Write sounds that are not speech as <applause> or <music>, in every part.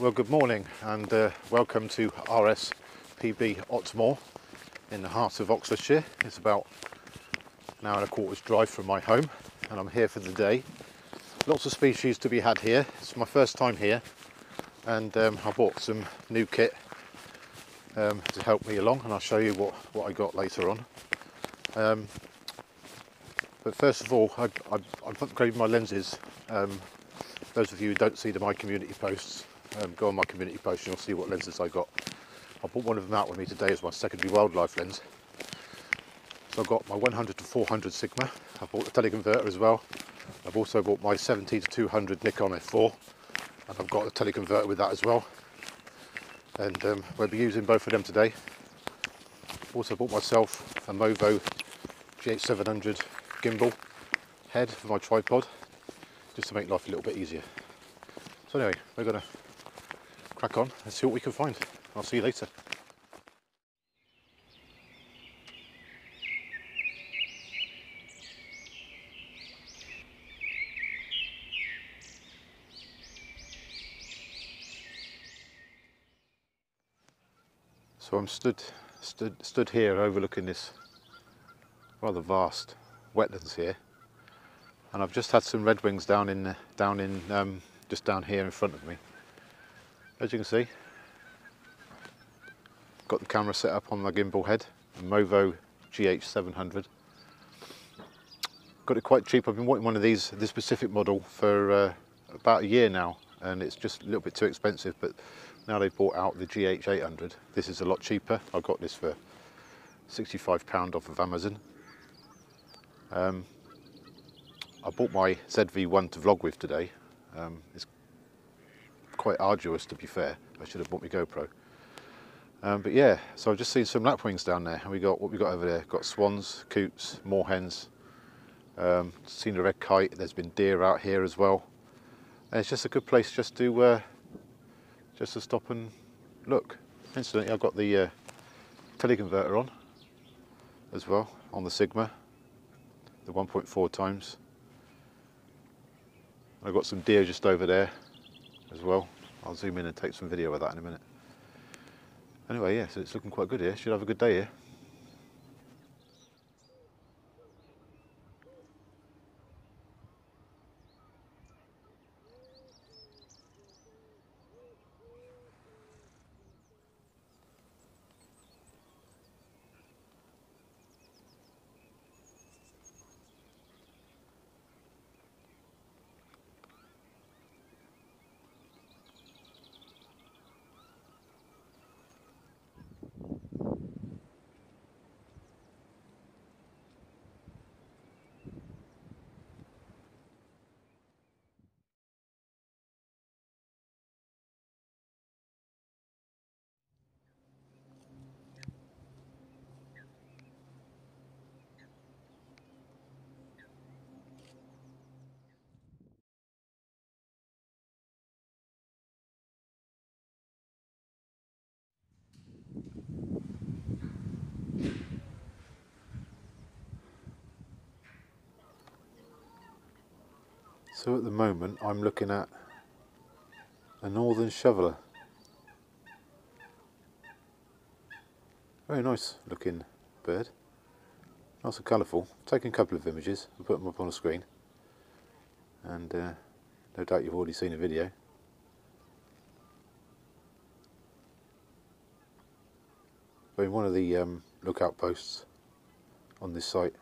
Well, good morning and uh, welcome to RSPB Otmoor in the heart of Oxfordshire. It's about an hour and a quarter's drive from my home and I'm here for the day. Lots of species to be had here. It's my first time here and um, I bought some new kit um, to help me along and I'll show you what, what I got later on. Um, but first of all, I, I've upgraded my lenses. Um, those of you who don't see the My Community posts, um, go on my community post and you'll see what lenses I got. I brought one of them out with me today as my secondary wildlife lens. So I've got my 100 to 400 Sigma. I bought the teleconverter as well. I've also bought my 70 to 200 Nikon F4 and I've got a teleconverter with that as well. And um, we'll be using both of them today. Also bought myself a Movo GH700 gimbal head for my tripod just to make life a little bit easier. So anyway, we're going to crack on and see what we can find. I'll see you later. So I'm stood, stood, stood here overlooking this rather vast wetlands here and I've just had some redwings down in down in um, just down here in front of me as you can see got the camera set up on the gimbal head Movo GH700 got it quite cheap. I've been wanting one of these this specific model for uh, about a year now and it's just a little bit too expensive but now they've bought out the GH800 this is a lot cheaper. I got this for 65 pound off of Amazon. Um, I bought my ZV-1 to vlog with today. Um, it's quite arduous to be fair. I should have bought my GoPro. Um, but yeah, so I've just seen some lapwings down there and we got what we got over there. Got swans, coots, moorhens, um, seen a red kite, there's been deer out here as well. And it's just a good place just to uh, just to stop and look. Incidentally, I've got the uh, teleconverter on as well on the Sigma the 1.4 times. I've got some deer just over there as well. I'll zoom in and take some video of that in a minute. Anyway, yeah, so it's looking quite good here. Should have a good day here. So at the moment I'm looking at a northern shoveler. Very nice looking bird. Nice and colourful. Taken a couple of images and put them up on the screen. And uh, no doubt you've already seen a video. in one of the um, lookout posts on this site.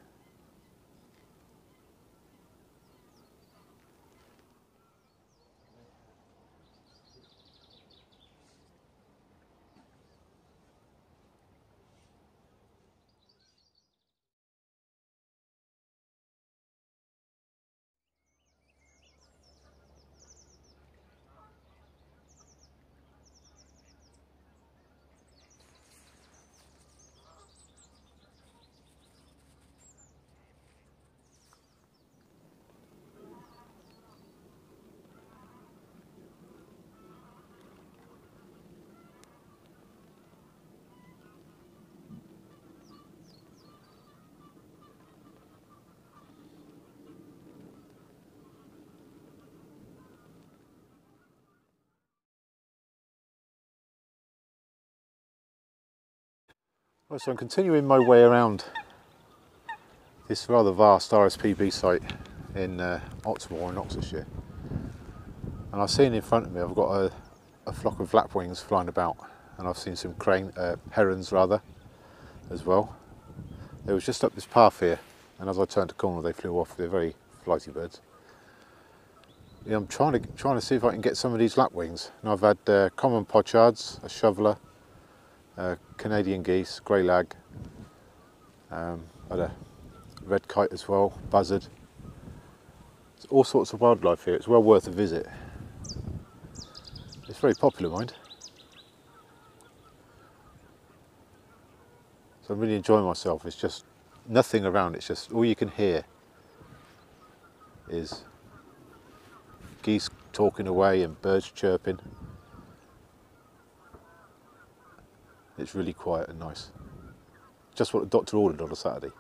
Right, so I'm continuing my way around this rather vast RSPB site in uh, Ottermore in Oxfordshire. And I've seen in front of me, I've got a, a flock of lapwings flying about and I've seen some crane, uh, herons rather, as well. They was just up this path here and as I turned the corner they flew off. They're very flighty birds. Yeah, I'm trying to trying to see if I can get some of these lapwings. And I've had uh, common pochards, a shoveler, Canadian geese, grey lag, um, had a red kite as well, buzzard. There's all sorts of wildlife here. It's well worth a visit. It's very popular, mind. So I'm really enjoying myself. It's just nothing around. It's just all you can hear is geese talking away and birds chirping. It's really quiet and nice. Just what the doctor ordered on a Saturday.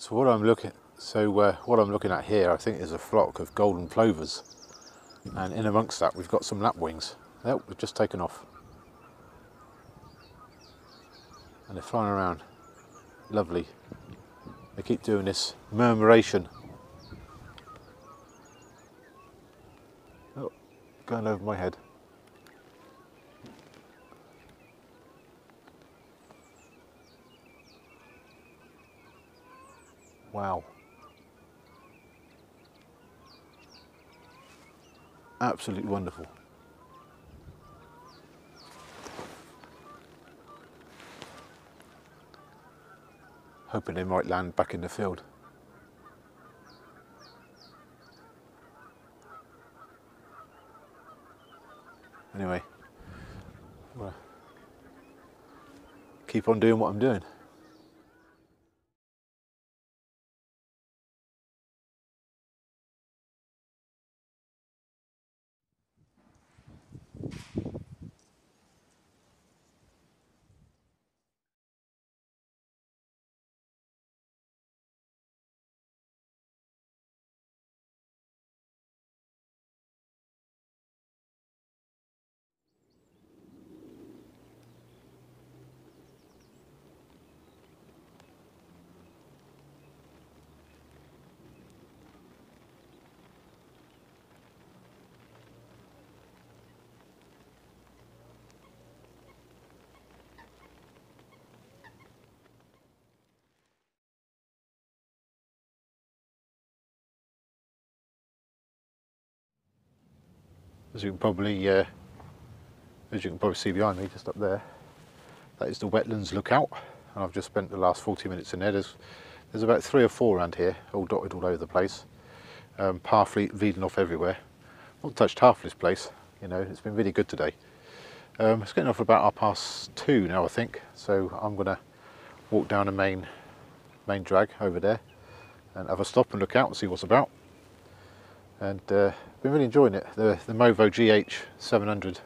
So what I'm looking, so uh, what I'm looking at here, I think is a flock of golden plovers, and in amongst that we've got some lapwings. Oh, we've just taken off, and they're flying around. Lovely. They keep doing this murmuration. Oh, going over my head. Wow. Absolutely wonderful. Hoping they might land back in the field. Anyway, keep on doing what I'm doing. As you can probably uh, as you can probably see behind me just up there that is the wetlands lookout. And I've just spent the last 40 minutes in there. There's, there's about three or four around here all dotted all over the place. Um, leading off everywhere. Not touched half this place you know it's been really good today. Um, it's getting off about half past two now I think. So I'm gonna walk down the main main drag over there and have a stop and look out and see what's about. And uh, been really enjoying it. The, the Movo GH700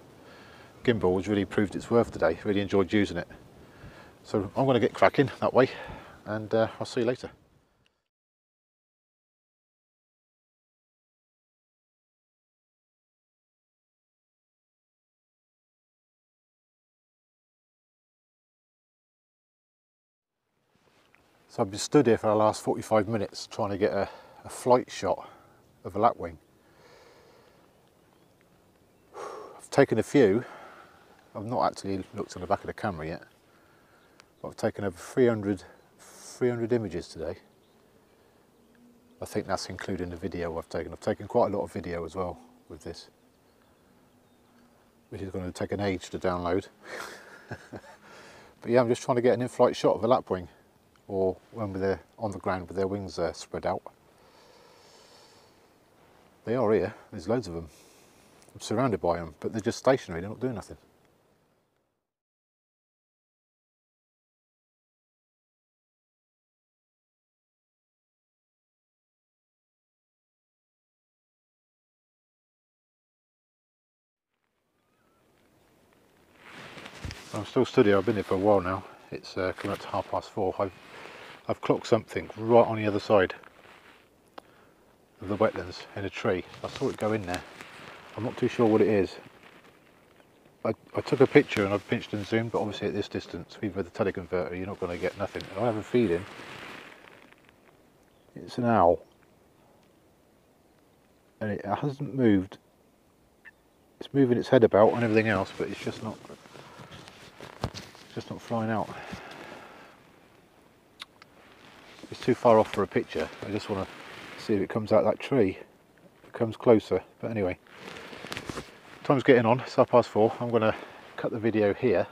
gimbal has really proved its worth today. Really enjoyed using it. So I'm going to get cracking that way and uh, I'll see you later. So I've been stood here for the last 45 minutes trying to get a, a flight shot of a lapwing. I've taken a few. I've not actually looked on the back of the camera yet. But I've taken over 300, 300 images today. I think that's including the video I've taken. I've taken quite a lot of video as well with this. Which is going to take an age to download. <laughs> but yeah, I'm just trying to get an in-flight shot of a lapwing or when they're on the ground with their wings uh, spread out. They are here, there's loads of them. I'm surrounded by them, but they're just stationary, they're not doing nothing. I'm still stood here, I've been here for a while now. It's uh, coming up to half past four. I've, I've clocked something right on the other side of the wetlands in a tree. I saw it go in there. I'm not too sure what it is. I, I took a picture and I've pinched and zoomed, but obviously at this distance, even with the teleconverter, you're not going to get nothing. I have a feeling it's an owl. And it hasn't moved. It's moving its head about and everything else, but it's just not just not flying out. It's too far off for a picture. I just want to see if it comes out that tree. It comes closer. But anyway, time's getting on. It's half past four. I'm going to cut the video here.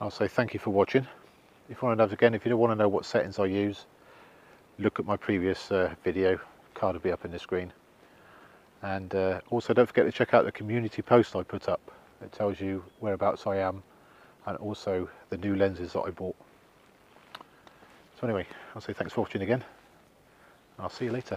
I'll say thank you for watching. If you want to know again, if you don't want to know what settings I use, look at my previous uh, video. Card will be up in the screen. And uh, also don't forget to check out the community post I put up. It tells you whereabouts I am and also the new lenses that I bought. So anyway, I'll say thanks for watching again. I'll see you later.